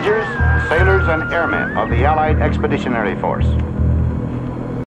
Soldiers, sailors, and airmen of the Allied Expeditionary Force.